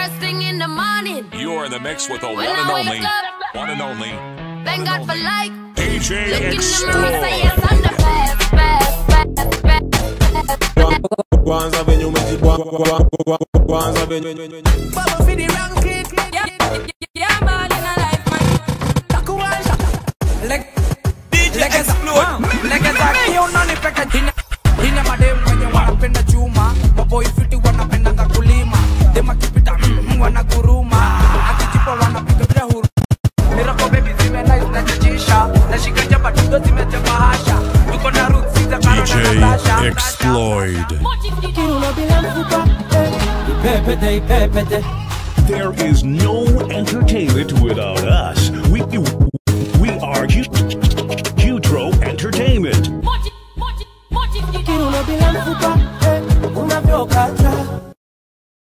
first thing in the morning. You're in the mix with the one When and only, up, one and only thank God for life. DJ Look in the mirror, say Explode. yes, I'm the best, best, best, Natasha. Exploid. There is no entertainment without